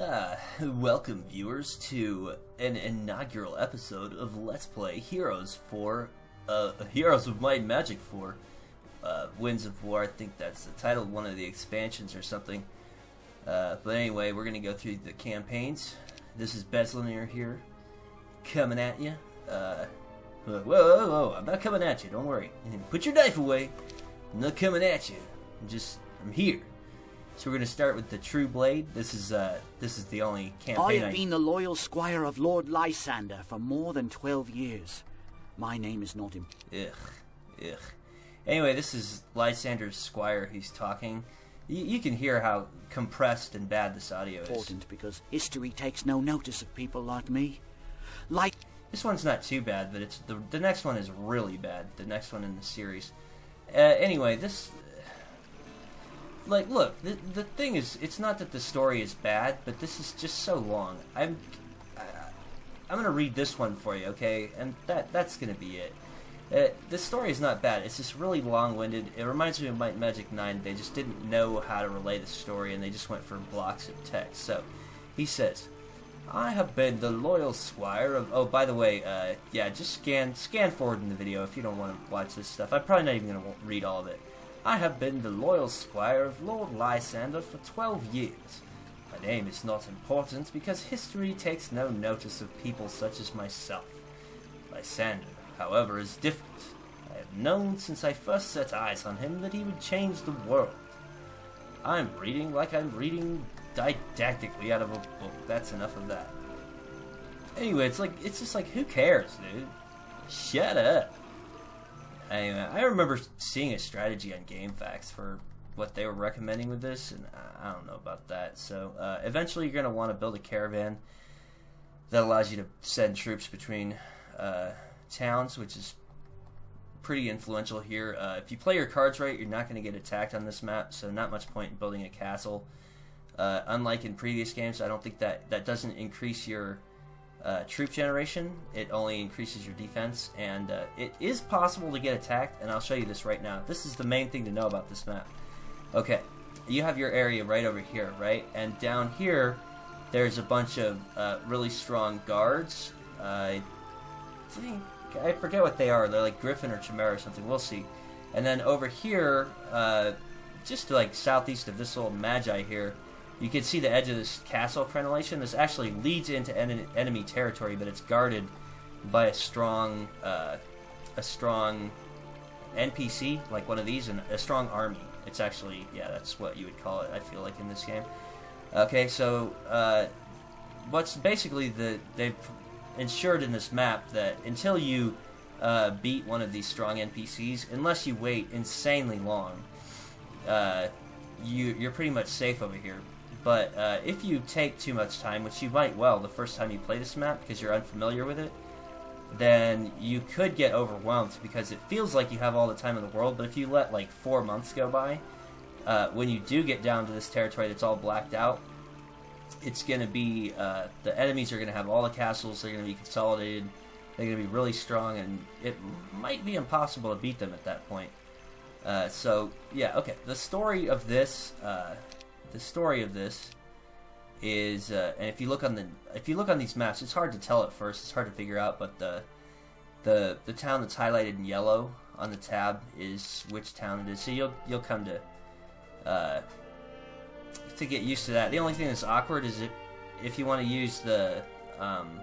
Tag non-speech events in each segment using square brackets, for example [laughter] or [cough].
Uh, [laughs] welcome, viewers, to an inaugural episode of Let's Play Heroes for uh, [laughs] Heroes of Might and Magic 4, uh, Winds of War, I think that's the title of one of the expansions or something. Uh, but anyway, we're gonna go through the campaigns. This is Bezlonir here, coming at you. Uh, whoa, whoa, whoa, I'm not coming at you, don't worry. Put your knife away. I'm not coming at you. I'm just, I'm here. So we're going to start with the True Blade. This is uh, this is the only campaign. I have been the loyal squire of Lord Lysander for more than twelve years. My name is not Ugh, ugh. Anyway, this is Lysander's squire He's talking. You, you can hear how compressed and bad this audio is. important because history takes no notice of people like me. Like This one's not too bad, but it's the the next one is really bad. The next one in the series. Uh, anyway, this like look the the thing is it's not that the story is bad, but this is just so long. I'm I, I'm gonna read this one for you, okay? And that that's gonna be it. Uh, the story is not bad. It's just really long-winded. It reminds me of Might Magic 9. They just didn't know how to relay the story, and they just went for blocks of text. So, he says, I have been the loyal squire of. Oh, by the way, uh, yeah, just scan scan forward in the video if you don't want to watch this stuff. I'm probably not even to read all of it. I have been the loyal squire of Lord Lysander for 12 years. My name is not important because history takes no notice of people such as myself. Lysander, however, is different. I have known since I first set eyes on him that he would change the world. I'm reading like I'm reading didactically out of a book. That's enough of that. Anyway, it's like it's just like who cares, dude? Shut up. Anyway, I remember seeing a strategy on GameFAQs for what they were recommending with this, and I- I don't know about that. So uh, eventually, you're gonna want to build a caravan that allows you to send troops between uh, towns, which is pretty influential here. Uh, if you play your cards right, you're not going to get attacked on this map, so not much point in building a castle. Uh, unlike in previous games, I don't think that that doesn't increase your uh, troop generation. It only increases your defense, and uh, it is possible to get attacked. And I'll show you this right now. This is the main thing to know about this map. Okay, you have your area right over here, right? And down here, there's a bunch of uh, really strong guards. I think I forget what they are. They're like Griffin or Chimera or something. We'll see. And then over here, uh, just like southeast of this little Magi here, you can see the edge of this castle crenellation. This actually leads into en- enemy territory, but it's guarded by a strong, uh, a strong NPC like one of these, and a strong army. It's actually, yeah, that's what you would call it. I feel like in this game. Okay, so uh, what's basically the they've ensured in this map that until you uh, beat one of these strong NPCs, unless you wait insanely long, uh, you you're pretty much safe over here. But uh, if you take too much time, which you might well the first time you play this map because you're unfamiliar with it, then you could get overwhelmed because it feels like you have all the time in the world. But if you let like four months go by, uh, when you do get down to this territory that's all blacked out, it's going to be uh, the enemies are going to have all the castles. They're going to be consolidated. They're going to be really strong, and it might be impossible to beat them at that point. Uh, so yeah, okay. The story of this, uh, the story of this is, uh, and if you look on the, if you look on these maps, it's hard to tell at first. It's hard to figure out, but the, the the town that's highlighted in yellow on the tab is which town it is. So you'll you'll come to, uh, to get used to that. The only thing that's awkward is if if you want to use the um,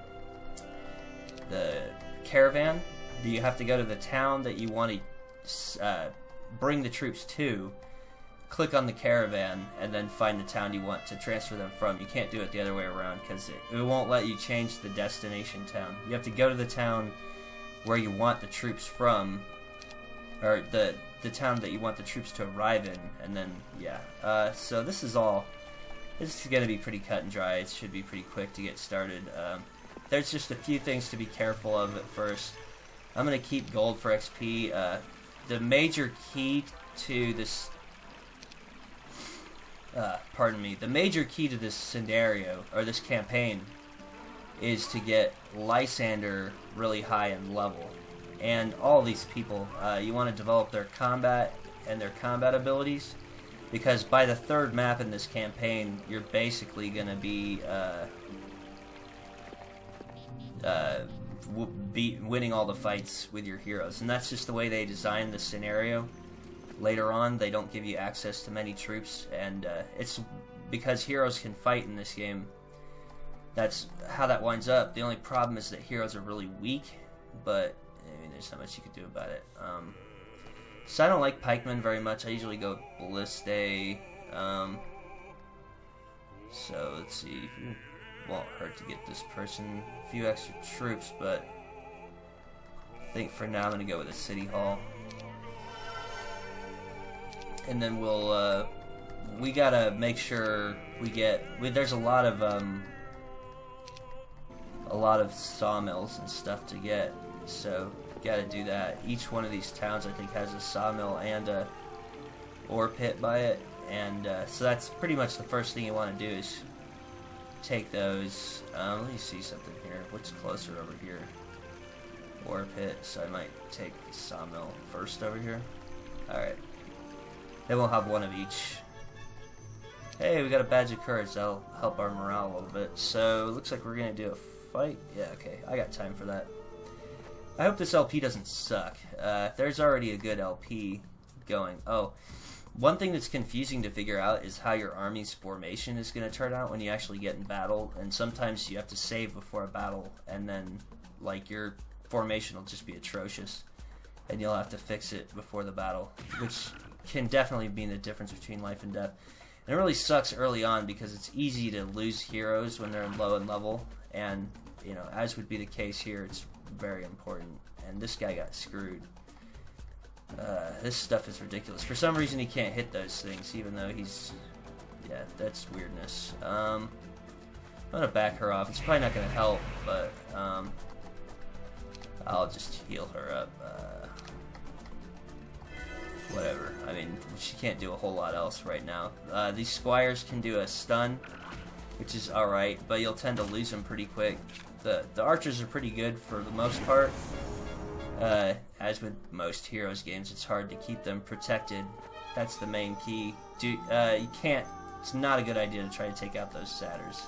the caravan, do you have to go to the town that you want to uh, bring the troops to. Click on the caravan and then find the town you want to transfer them from. You can't do it the other way around because it, it won't let you change the destination town. You have to go to the town where you want the troops from, or the the town that you want the troops to arrive in, and then yeah. Uh, so this is all. This is going to be pretty cut and dry. It should be pretty quick to get started. Um, there's just a few things to be careful of at first. I'm going to keep gold for XP. Uh, the major key to this. Uh, pardon me. The major key to this scenario, or this campaign, is to get Lysander really high in level. And all these people, uh, you want to develop their combat and their combat abilities. because by the third map in this campaign, you're basically going to be uh, uh, be winning all the fights with your heroes, and that's just the way they designed the scenario. Later on, they don't give you access to many troops, and uh, it's because heroes can fight in this game. That's how that winds up. The only problem is that heroes are really weak, but I mean, there's not much you can do about it. Um, so I don't like pikemen very much. I usually go ballista. Um, so let's see. Won't hurt to get this person a few extra troops, but I think for now I'm gonna go with a city hall. And then we'll uh, we gotta make sure we get. We, there's a lot of um, a lot of sawmills and stuff to get, so got to do that. Each one of these towns, I think, has a sawmill and a ore pit by it, and uh, so that's pretty much the first thing you want to do is take those. Um, let me see something here. What's closer over here? Ore pit. So I might take the sawmill first over here. All right. Then we'll have one of each. Hey, we got a badge of courage. That'll help our morale a little bit. So it looks like we're gonna do a fight. Yeah, okay. I got time for that. I hope this LP doesn't suck. Uh, there's already a good LP going. Oh, one thing that's confusing to figure out is how your army's formation is going to turn out when you actually get in battle. And sometimes you have to save before a battle, and then like your formation will just be atrocious, and you'll have to fix it before the battle, which can definitely be the difference between life and death. And it really sucks early on because it's easy to lose heroes when they're low in level, and you know, as would be the case here, it's very important. And this guy got screwed. Uh, this stuff is ridiculous. For some reason, he can't hit those things, even though he's... Yeah, that's weirdness. Um, I'm gonna back her off. It's probably not gonna help, but um, I'll just heal her up. Uh, whatever. I mean, she can't do a whole lot else right now. Uh, these squires can do a stun, which is alright, but you'll tend to lose them pretty quick the the archers are pretty good for the most part. Uh, as with most heroes games, it's hard to keep them protected. That's the main key. Do uh, you can't. It's not a good idea to try to take out those satyrs.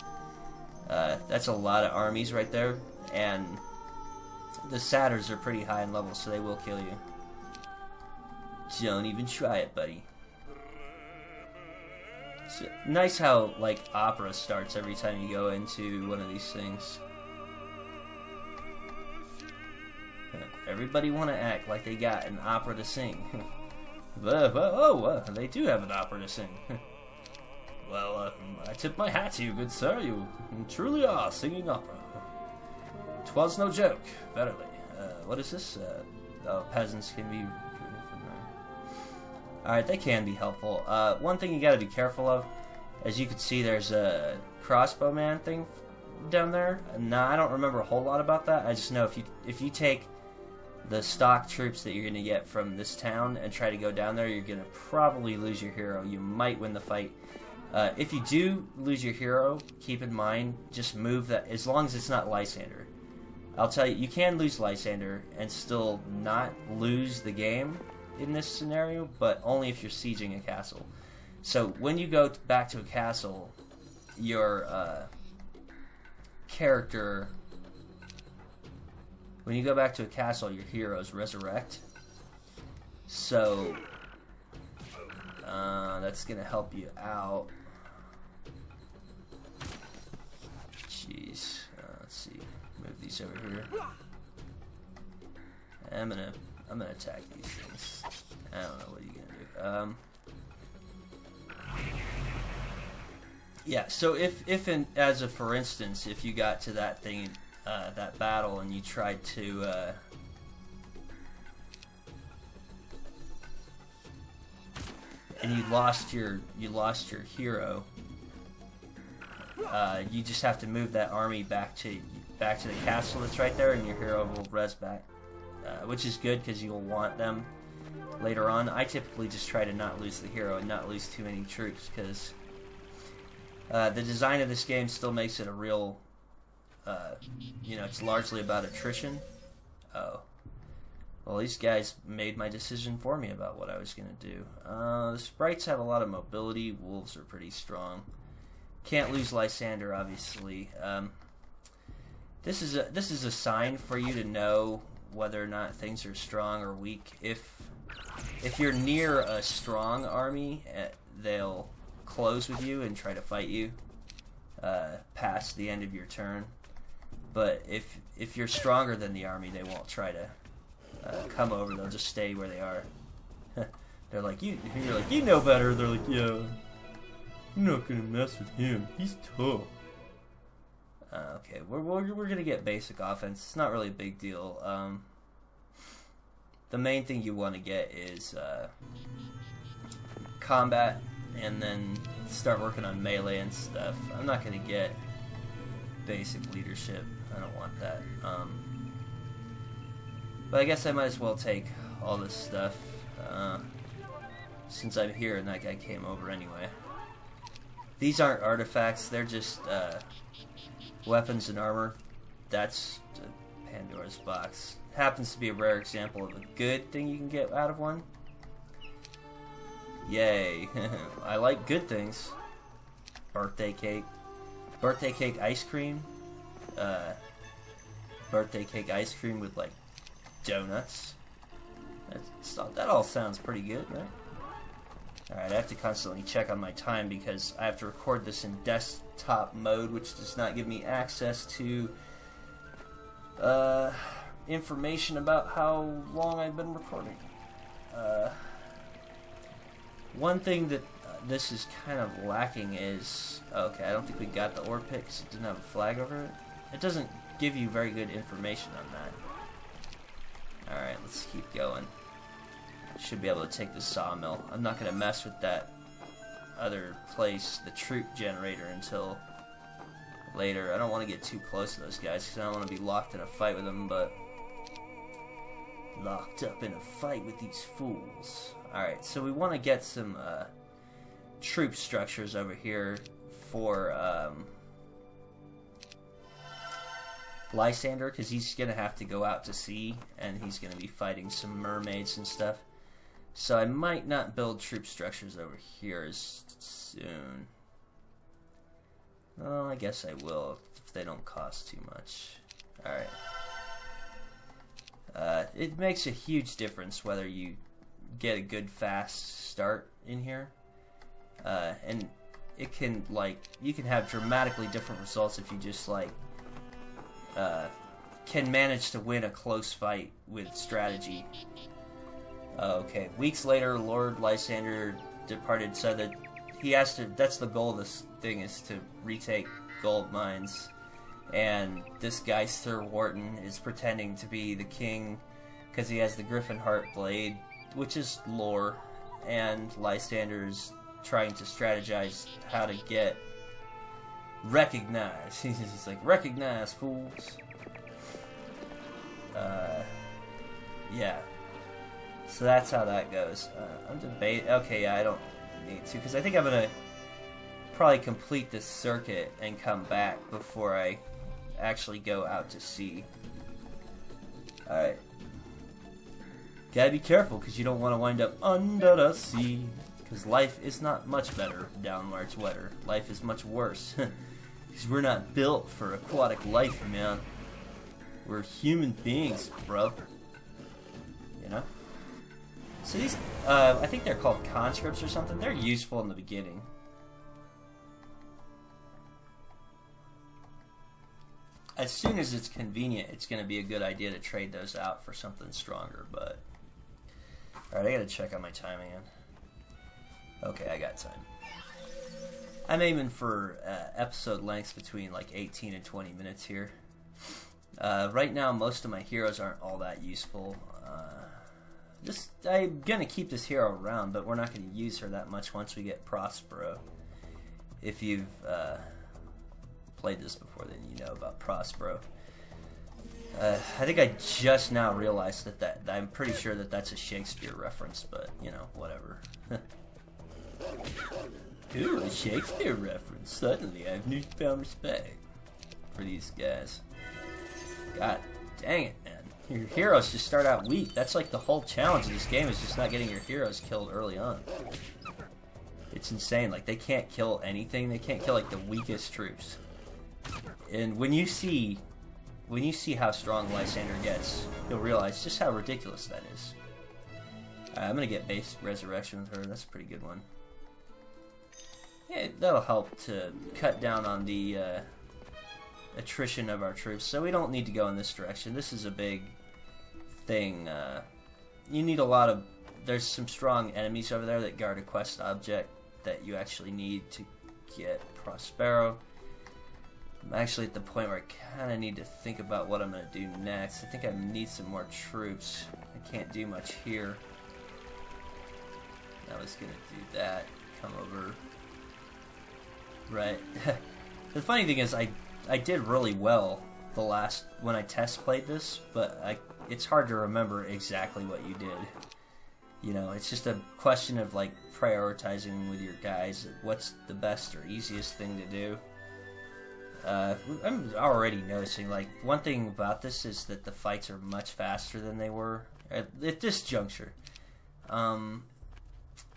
Uh, that's a lot of armies right there, and the satyrs are pretty high in level, so they will kill you. Don't even try it, buddy. It's nice how like opera starts every time you go into one of these things. Everybody want to act like they got an opera to sing. [laughs] oh, uh, they do have an opera to sing. [laughs] well, uh, I tip my hat to you, good sir. You truly are singing opera. Twas no joke, verily. Uh, what is this? Uh, oh, peasants can be... Alright, they can be helpful. Uh, one thing you gotta be careful of, as you can see, there's a crossbowman thing down there. Now, I don't remember a whole lot about that. I just know if you if you take the stock troops that you're going to get from this town and try to go down there, you're going to probably lose your hero. You might win the fight. Uh, if you do lose your hero, keep in mind, just move that, as long as it's not Lysander. I'll tell you, you can lose Lysander and still not lose the game in this scenario, but only if you're sieging a castle. So when you go back to a castle, your uh, character when you go back to a castle, your heroes resurrect. So, uh, that's to help you out. Jeez. Uh, let's see. Move these over here. I'm gonna, I'm gonna attack these things. I don't know what you're gonna do. Um, yeah. So if, if in, as a for instance, if you got to that thing uh, that battle and you tried to uh, and you lost your you lost your hero uh, you just have to move that army back to back to the castle that's right there and your hero will res back uh, which is good because you'll want them later on I typically just try to not lose the hero and not lose too many troops because uh, the design of this game still makes it a real uh, you know, it's largely about attrition. Oh. Well, these guys made my decision for me about what I was going to do. Uh, the sprites have a lot of mobility. Wolves are pretty strong. Can't lose Lysander, obviously. Um, this is a this is a sign for you to know whether or not things are strong or weak. If if you're near a strong army, uh, they'll close with you and try to fight you uh, past the end of your turn. But if if you're stronger than the army, they won't try to uh, come over. They'll just stay where they are. [laughs] They're like you. You're like you know better. They're like yeah. I'm not gonna mess with him. He's tough. Uh, okay, we're, we're we're gonna get basic offense. It's not really a big deal. Um, the main thing you want to get is uh, combat, and then start working on melee and stuff. I'm not gonna get basic leadership. I don't want that. Um, but I guess I might as well take all this stuff uh, since I'm here and that guy came over anyway. These aren't artifacts, they're just uh, weapons and armor. That's Pandora's box. Happens to be a rare example of a good thing you can get out of one. Yay. [laughs] I like good things. Birthday cake. Birthday cake ice cream. Uh, birthday cake ice cream with like donuts. That's, that all sounds pretty good, right? Alright, I have to constantly check on my time because I have to record this in desktop mode, which does not give me access to uh, information about how long I've been recording. Uh, one thing that uh, this is kind of lacking is... Okay, I don't think we got the ore pit because it didn't have a flag over it. It doesn't give you very good information on that. Alright, let's keep going. Should be able to take the sawmill. I'm not going to mess with that other place, the troop generator, until later. I don't want to get too close to those guys because I don't want to be locked in a fight with them, but... Locked up in a fight with these fools. Alright, so we want to get some uh, troop structures over here for um, Lysander because he's going to have to go out to sea and he's going to be fighting some mermaids and stuff. So I might not build troop structures over here as soon. Well, I guess I will if they don't cost too much. Alright. Uh, it makes a huge difference whether you get a good fast start in here. Uh, and it can, like, you can have dramatically different results if you just, like, uh, can manage to win a close fight with strategy okay. Weeks later, Lord Lysander departed, so that he has to. That's the goal of this thing is to retake gold mines, and this guy Sir Wharton is pretending to be the king because he has the Griffin Heart blade, which is lore, and Lysander's trying to strategize how to get recognized. [laughs] He's like, recognize, fools. Uh, yeah. So that's how that goes. Uh, I'm debating. Okay, yeah, I don't need to because I think I'm gonna probably complete this circuit and come back before I actually go out to sea. Alright. Gotta be careful because you don't want to wind up under the sea. Because life is not much better down where it's wetter. Life is much worse. [laughs] Because we're not built for aquatic life, man. We're human beings, bro. So these, uh, I think they're called conscripts or something. They're useful in the beginning. As soon as it's convenient, it's going to be a good idea to trade those out for something stronger, but... Alright, I gotta check on my time again. Okay, I got time. I'm aiming for uh, episode lengths between like 18 and 20 minutes here. Uh, right now, most of my heroes aren't all that useful. Uh, just I'm gonna keep this hero around, but we're not gonna use her that much once we get Prospero. If you've uh, played this before, then you know about Prospero. Uh, I think I just now realized that, that I'm pretty sure that that's a Shakespeare reference, but you know, whatever. [laughs] Ooh, a Shakespeare reference. Suddenly, I have newfound respect for these guys. God dang it, man. Your heroes just start out weak. That's like the whole challenge of this game is just not getting your heroes killed early on. It's insane. Like they can't kill anything. They can't kill like the weakest troops. And when you see when you see how strong Lysander gets, you'll realize just how ridiculous that is. Uh, I'm gonna get base resurrection with her. That's a pretty good one. Yeah, that'll help to cut down on the uh, attrition of our troops. So we don't need to go in this direction. This is a big thing. Uh, you need a lot of. There's some strong enemies over there that guard a quest object that you actually need to get Prospero. I'm actually at the point where I kind of need to think about what I'm going to do next. I think I need some more troops. I can't do much here. I was going to do that. Come over. Right. [laughs] the funny thing is, I I did really well the last when I test played this, but I it's hard to remember exactly what you did. You know, it's just a question of like prioritizing with your guys. What's the best or easiest thing to do? Uh, I'm already noticing like one thing about this is that the fights are much faster than they were at, at this juncture. Um,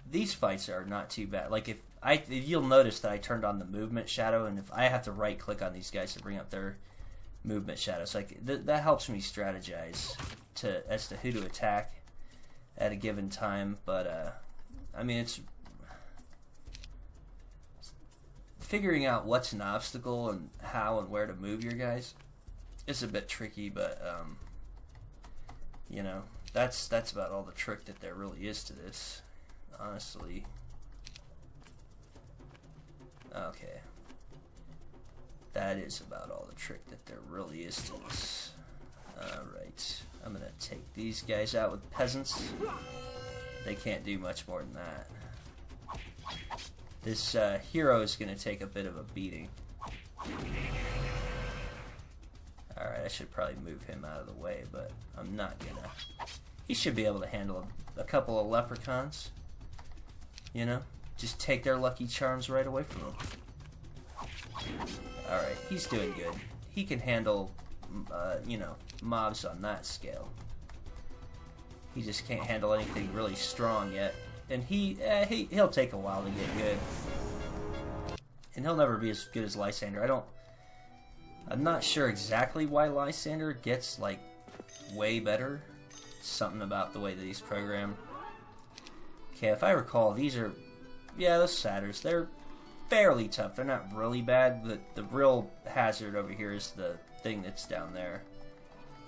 these fights are not too bad. Like if I, you'll notice that I turned on the movement shadow, and if I have to right click on these guys to bring up their movement shadows, like th- that helps me strategize to as to who to attack at a given time. But uh, I mean, it's figuring out what's an obstacle and how and where to move your guys is a bit tricky, but um, you know that's that's about all the trick that there really is to this, honestly. Okay. That is about all the trick that there really is to this. Alright. I'm gonna take these guys out with peasants. They can't do much more than that. This uh, hero is gonna take a bit of a beating. Alright, I should probably move him out of the way, but I'm not gonna. He should be able to handle a, couple of leprechauns. You know? Just take their lucky charms right away from him. Alright, he's doing good. He can handle, uh, you know, mobs on that scale. He just can't handle anything really strong yet. And he, eh, he he'll take a while to get good. And he'll never be as good as Lysander. I don't... I'm not sure exactly why Lysander gets, like, way better. Something about the way that he's programmed. Okay, if I recall, these are yeah, the satyrs. They're fairly tough. They're not really bad, but the real hazard over here is the thing that's down there.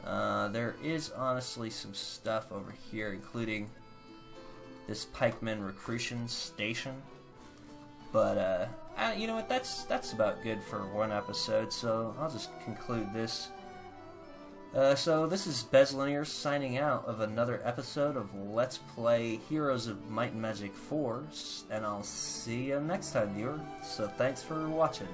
Uh, there is honestly some stuff over here, including this pikeman recruition station. But uh, I, you know what? That's that's about good for one episode. So I'll just conclude this. Uh, so this is Bezlonir signing out of another episode of Let's Play Heroes of Might and Magic 4, and I'll see you next time, viewer. So thanks for watching.